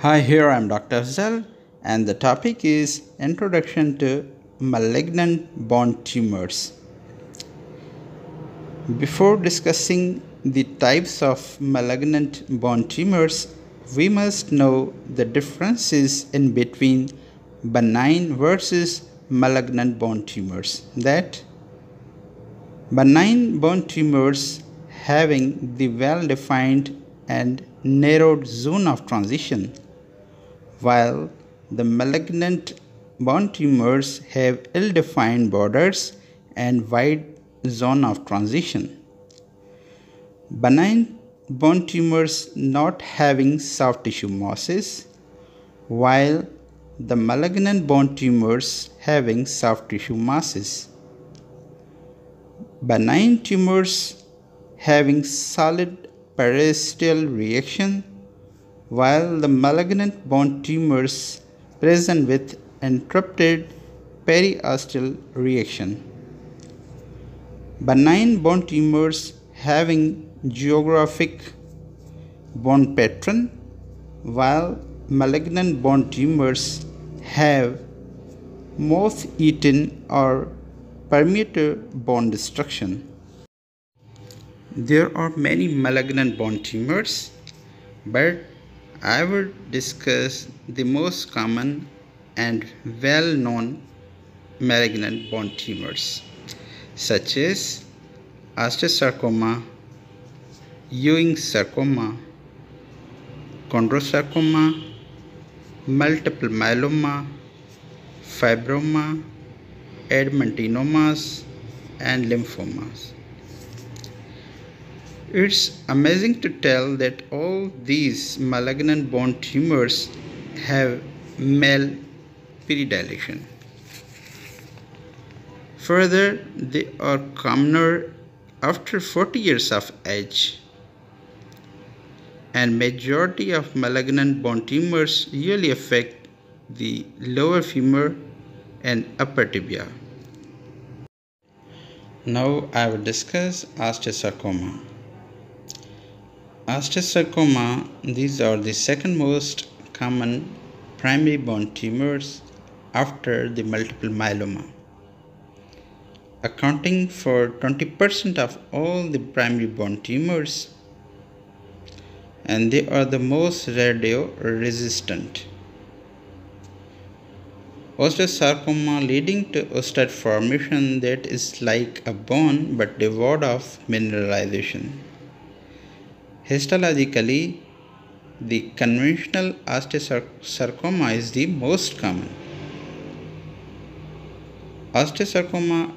Hi, here I am Dr. Afzal, and the topic is Introduction to Malignant Bone Tumors. Before discussing the types of malignant bone tumors, we must know the differences in between benign versus malignant bone tumors. That benign bone tumors having the well defined and narrowed zone of transition, while the malignant bone tumors have ill defined borders and wide zone of transition. Benign bone tumors not having soft tissue masses, while the malignant bone tumors having soft tissue masses. Benign tumors having solid periosteal reaction, while the malignant bone tumors present with interrupted periosteal reaction. Benign bone tumors having geographic bone pattern, while malignant bone tumors have moth eaten or permeative bone destruction. There are many malignant bone tumors, but I will discuss the most common and well known malignant bone tumors such as osteosarcoma, Ewing sarcoma, chondrosarcoma, multiple myeloma, fibroma, adenomas, and lymphomas. It's amazing to tell that all these malignant bone tumors have male predilection. Further, they are commoner after 40 years of age. And majority of malignant bone tumors usually affect the lower femur and upper tibia. Now I will discuss osteosarcoma. Osteosarcoma, these are the second most common primary bone tumors after the multiple myeloma accounting for 20% of all the primary bone tumors and they are the most radio resistant. Osteosarcoma leading to osteoid formation that is like a bone but devoid of mineralization. Histologically, the conventional osteosarcoma is the most common. Osteosarcoma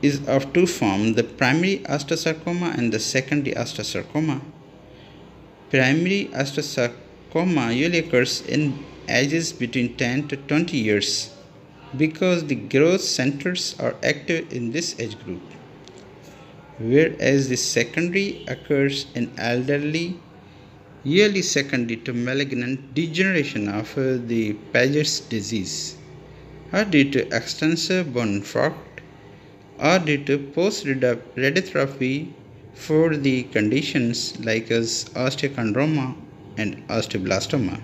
is of two forms the primary osteosarcoma and the secondary osteosarcoma. Primary osteosarcoma usually occurs in ages between 10 to 20 years because the growth centers are active in this age group. Whereas the secondary occurs in elderly, yearly secondary to malignant degeneration of uh, the Paget's disease or due to extensive bone infarct or due to post radiotherapy for the conditions like as osteochondroma and osteoblastoma.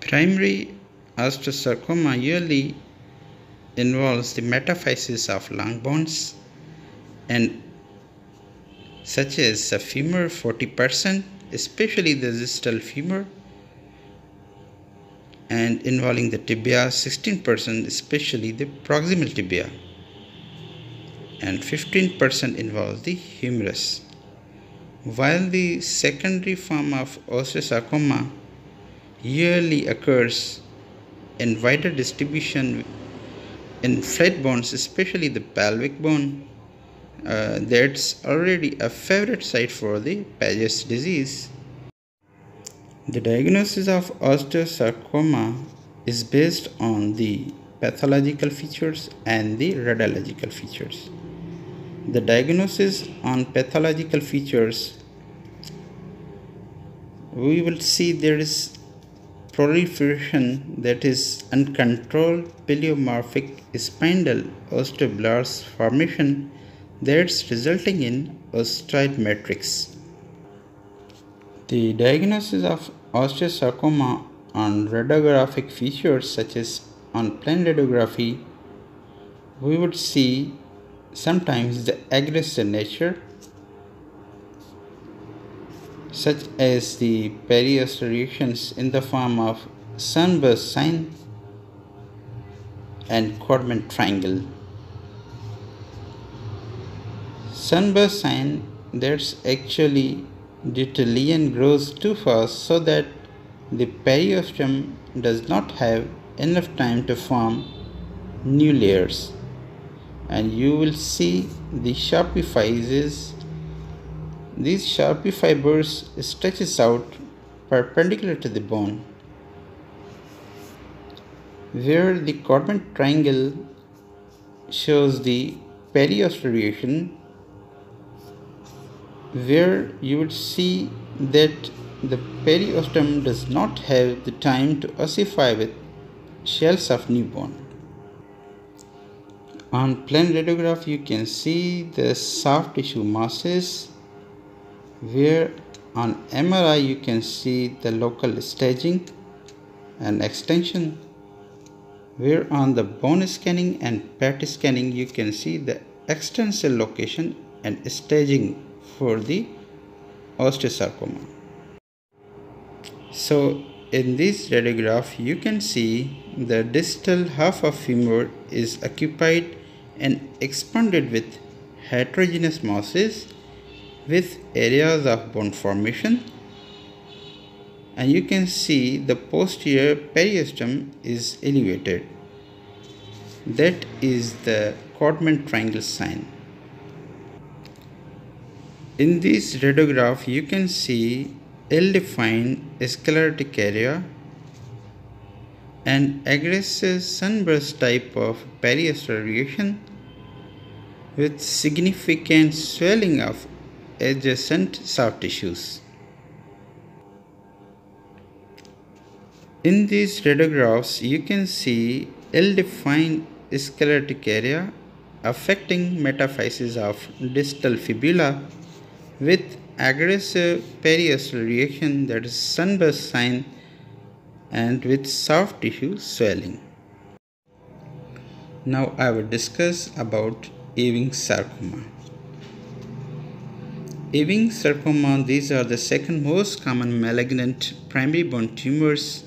Primary osteosarcoma usually involves the metaphysis of long bones and such as the femur 40%, especially the distal femur, and involving the tibia 16%, especially the proximal tibia and 15% involves the humerus. While the secondary form of osteosarcoma yearly occurs in wider distribution in flat bones, especially the pelvic bone, uh, that's already a favorite site for the Paget's disease. The diagnosis of osteosarcoma is based on the pathological features and the radiological features the diagnosis on pathological features we will see there is proliferation that is uncontrolled pleomorphic spindle osteoblast formation that's resulting in osteoid matrix. The diagnosis of osteosarcoma on radiographic features such as on plain radiography, we would see sometimes the aggressive nature such as the periosteal reactions in the form of sunburst sign and Codman triangle. Sunburst sign that's actually to grows too fast so that the periosteum does not have enough time to form new layers. And you will see the Sharpey fibers. These Sharpey fibers stretches out perpendicular to the bone where the Codman triangle shows the periosteal where you would see that the periosteum does not have the time to ossify with shells of new bone. On plain radiograph you can see the soft tissue masses where on MRI you can see the local staging and extension where on the bone scanning and PET scanning you can see the extensile location and staging for the osteosarcoma. So in this radiograph you can see the distal half of femur is occupied and expanded with heterogeneous masses with areas of bone formation and you can see the posterior periosteum is elevated. That is the Codman triangle sign. In this radiograph you can see ill-defined sclerotic area and aggressive sunburst type of periosteal reaction with significant swelling of adjacent soft tissues. In these radiographs, you can see ill-defined sclerotic area affecting metaphysis of distal fibula with aggressive periosteal reaction that is sunburst sign and with soft tissue swelling. Now I will discuss about Ewing sarcoma. Ewing sarcoma, these are the second most common malignant primary bone tumors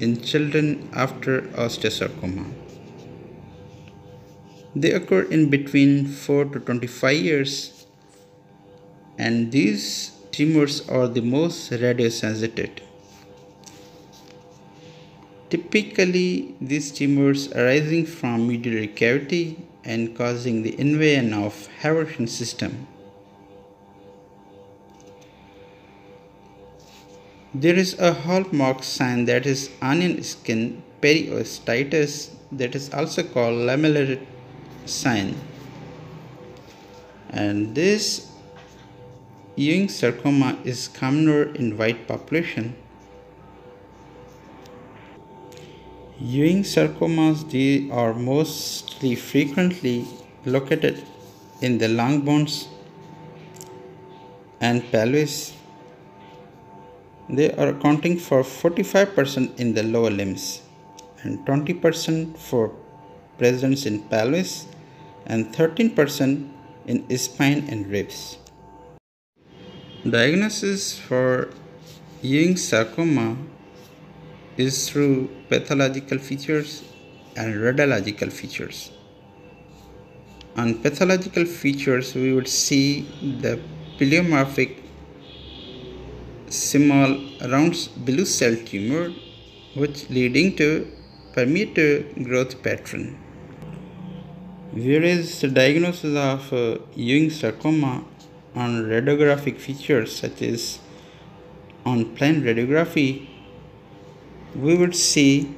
in children after osteosarcoma. They occur in between 4 to 25 years and these tumors are the most radiosensitive. Typically, these tumors arising from medullary cavity and causing the invasion of Haversian system There is a hallmark sign that is onion skin periostitis that is also called lamellar sign. And this Ewing sarcoma is commoner in white population. Ewing sarcomas they are mostly frequently located in the long bones and pelvis they are accounting for 45% in the lower limbs and 20% for presence in pelvis and 13% in spine and ribs. Diagnosis for Ewing sarcoma is through pathological features and radiological features. On pathological features, we would see the pleomorphic small round blue cell tumor which leading to permeative growth pattern. Whereas the diagnosis of uh, Ewing sarcoma on radiographic features such as on plain radiography, we would see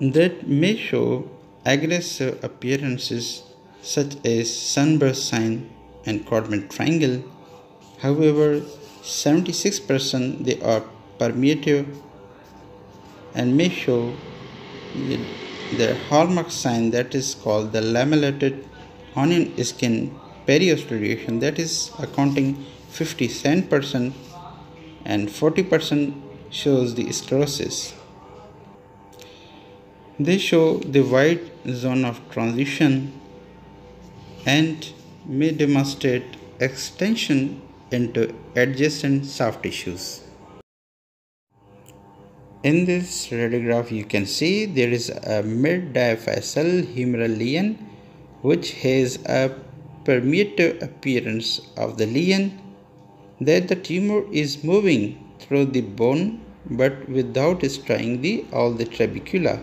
that may show aggressive appearances such as sunburst sign and Codman triangle. However, 76% they are permeative and may show the hallmark sign that is called the lamellated onion skin periosteal that is accounting 57% and 40% shows the sclerosis. They show the wide zone of transition and may demonstrate extension into adjacent soft tissues. In this radiograph you can see there is a mid-diaphyseal humeral lesion which has a permeative appearance of the lesion that the tumor is moving through the bone but without destroying the, all the trabecula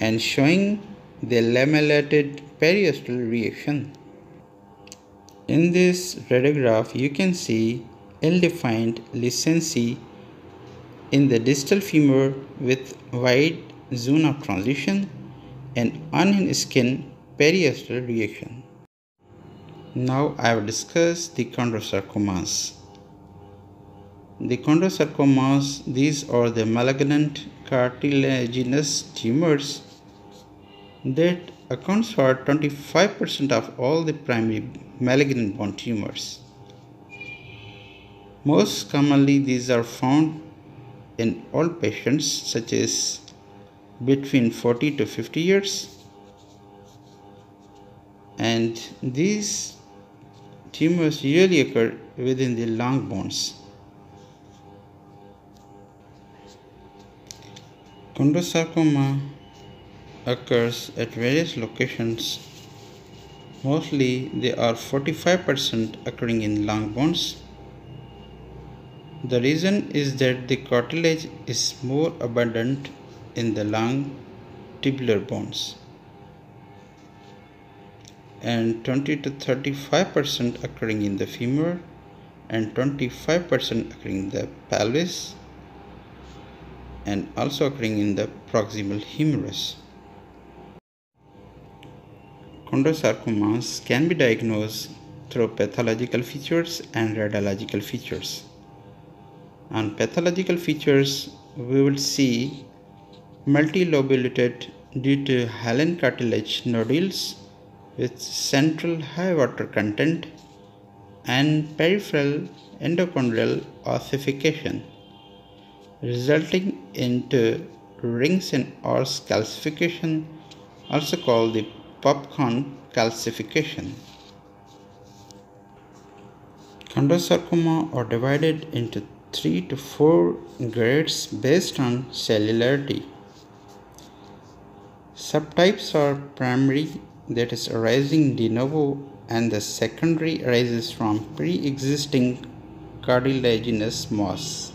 and showing the lamellated periosteal reaction. In this radiograph, you can see ill-defined lucency in the distal femur with wide zone of transition and onion skin periosteal reaction. Now I will discuss the chondrosarcomas. The chondrosarcomas, these are the malignant cartilaginous tumors that accounts for 25% of all the primary malignant bone tumors. Most commonly these are found in all patients such as between 40 to 50 years and these tumors usually occur within the long bones. Chondrosarcoma occurs at various locations. Mostly they are 45% occurring in long bones. The reason is that the cartilage is more abundant in the long tubular bones and 20 to 35% occurring in the femur and 25% occurring in the pelvis and also occurring in the proximal humerus. Chondrosarcomas can be diagnosed through pathological features and radiological features. On pathological features, we will see multilobulated due to hyaline cartilage nodules with central high water content and peripheral endochondral ossification resulting into rings and arcs calcification also called the popcorn calcification. Chondrosarcoma are divided into 3 to 4 grades based on cellularity. Subtypes are primary that is arising de novo and the secondary arises from pre-existing cartilaginous mass.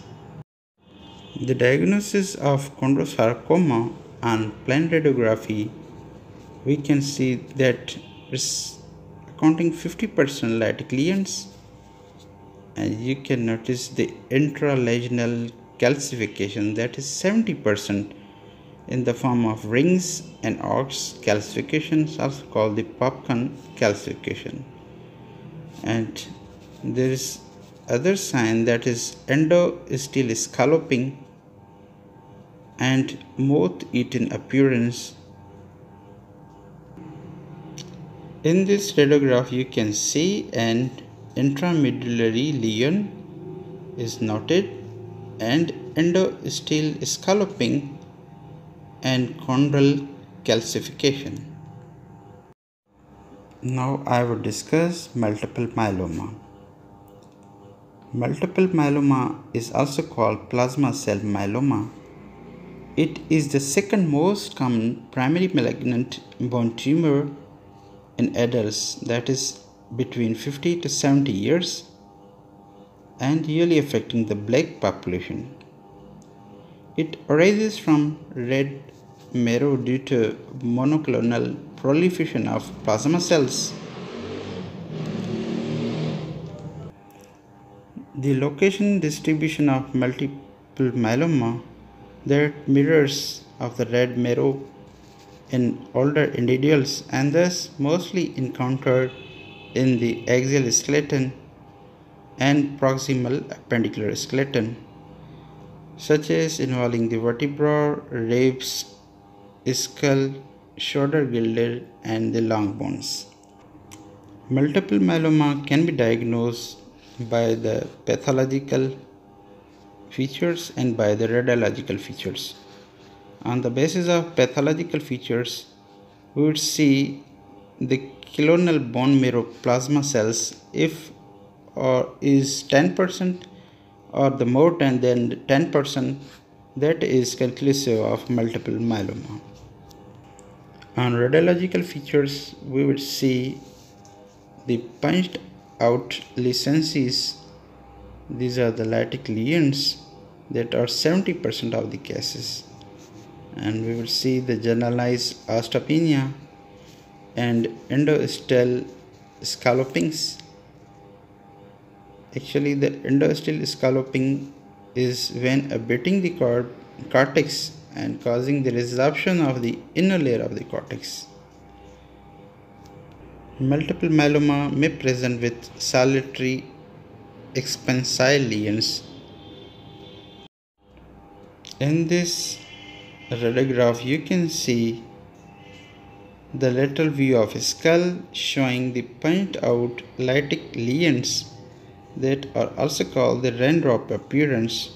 The diagnosis of chondrosarcoma on plain radiography, we can see that accounting 50% lytic lesions and you can notice the intralesional calcification that is 70% in the form of rings and arcs calcifications also called the popcorn calcification and there is other sign that is endosteal scalloping and moth-eaten appearance. In this radiograph you can see an intramedullary lesion is noted and endosteal scalloping and chondral calcification. Now I will discuss multiple myeloma. Multiple myeloma is also called plasma cell myeloma. It is the second most common primary malignant bone tumor in adults that is between 50 to 70 years and usually affecting the black population. It arises from red marrow due to monoclonal proliferation of plasma cells. The location distribution of multiple myeloma that mirrors of the red marrow in older individuals and thus mostly encountered in the axial skeleton and proximal appendicular skeleton such as involving the vertebra, ribs, skull, shoulder girdle and the long bones. Multiple myeloma can be diagnosed by the pathological features and by the radiological features. On the basis of pathological features, we would see the clonal bone marrow plasma cells if or is 10% or the more than, than 10% that is conclusive of multiple myeloma. On radiological features, we would see the punched out lucencies. These are the lytic lesions that are 70% of the cases. And we will see the generalized osteopenia and endosteal scallopings actually the endosteal scalloping is when abetting the cortex and causing the resorption of the inner layer of the cortex. Multiple myeloma may present with solitary expansile lesions. In this radiograph you can see the lateral view of a skull showing the punched out lytic lesions that are also called the raindrop appearance.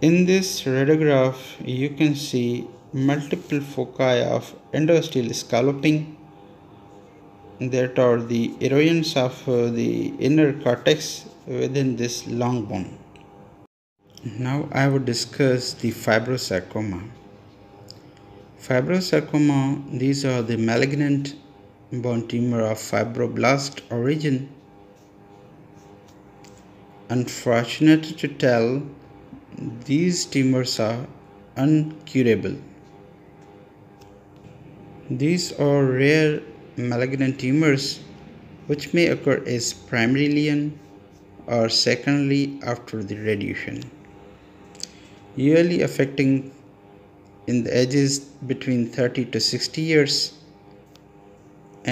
In this radiograph, you can see multiple foci of endosteal scalloping that are the erosions of uh, the inner cortex within this long bone. Now I will discuss the fibrosarcoma. Fibrosarcoma, these are the malignant bone tumor of fibroblast origin. Unfortunate to tell, these tumors are uncurable. These are rare malignant tumors which may occur as primary or secondly after the radiation, usually affecting in the ages between 30 to 60 years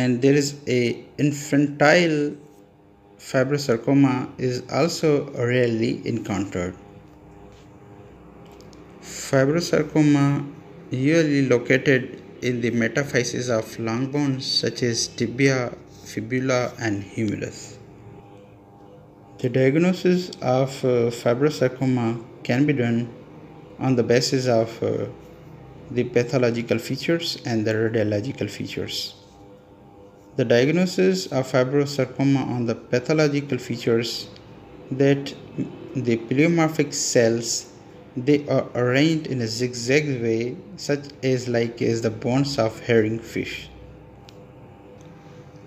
and there is a infantile fibrosarcoma is also rarely encountered. Fibrosarcoma usually located in the metaphyses of long bones such as tibia, fibula and humerus. The diagnosis of uh, fibrosarcoma can be done on the basis of uh, the pathological features and the radiological features. The diagnosis of fibrosarcoma on the pathological features that the pleomorphic cells they are arranged in a zigzag way such as like as the bones of herring fish.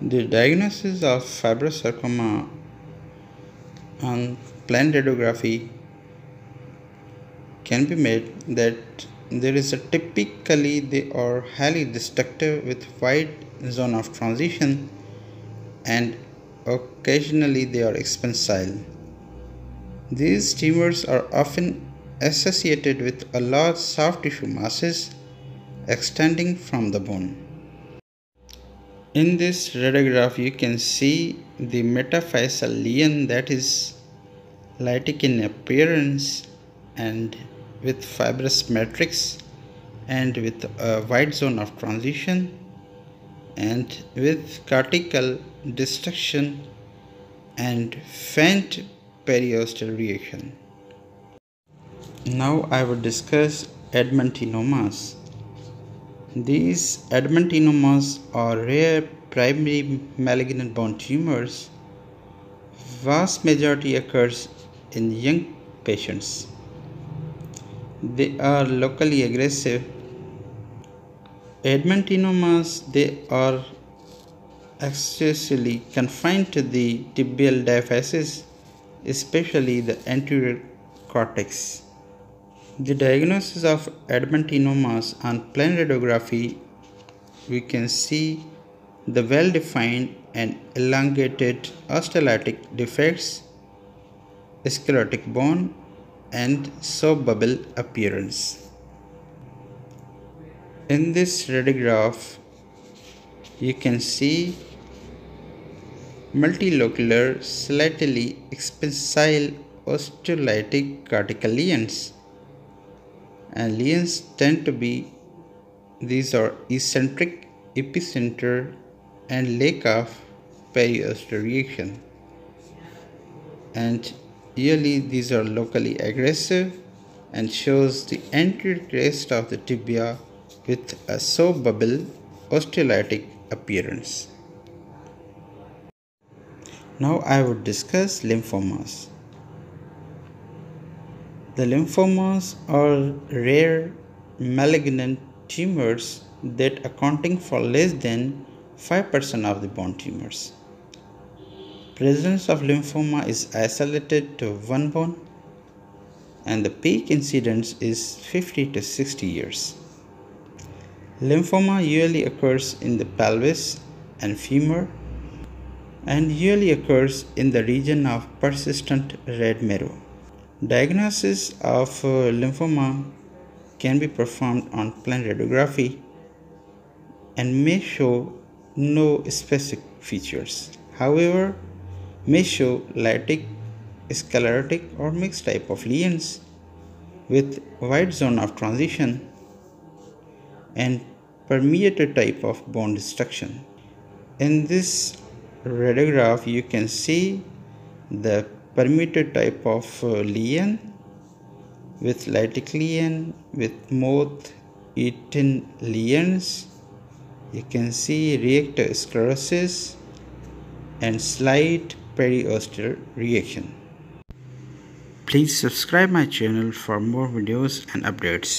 The diagnosis of fibrosarcoma on plain radiography can be made that there is a typically they are highly destructive with wide zone of transition and occasionally they are expansile. These tumors are often associated with a large soft tissue masses extending from the bone. In this radiograph you can see the metaphyseal lesion that is lytic in appearance and with fibrous matrix and with a wide zone of transition and with cortical destruction and faint periosteal reaction. Now I will discuss adamantinomas. These adamantinomas are rare primary malignant bone tumors. Vast majority occurs in young patients. They are locally aggressive Adamantinomas, they are excessively confined to the tibial diaphysis, especially the anterior cortex. The diagnosis of adamantinomas on plain radiography, we can see the well-defined and elongated osteolytic defects, sclerotic bone, and soap bubble appearance. In this radiograph, you can see multilocular slightly expansile osteolytic cortical lesions and lesions tend to be these are eccentric epicenter and lack of periosteal reaction. And usually these are locally aggressive and shows the anterior crest of the tibia with a soap bubble osteolytic appearance. Now I would discuss lymphomas. The lymphomas are rare malignant tumors that accounting for less than 5% of the bone tumors. Presence of lymphoma is isolated to one bone and the peak incidence is 50 to 60 years. Lymphoma usually occurs in the pelvis and femur and usually occurs in the region of persistent red marrow. Diagnosis of uh, lymphoma can be performed on plain radiography and may show no specific features. However, may show lytic, sclerotic or mixed type of lesions with wide zone of transition and permeated type of bone destruction. In this radiograph you can see the permeated type of uh, lesion with lytic lesion with moth eaten lesions you can see reactive sclerosis and slight periosteal reaction. Please subscribe my channel for more videos and updates.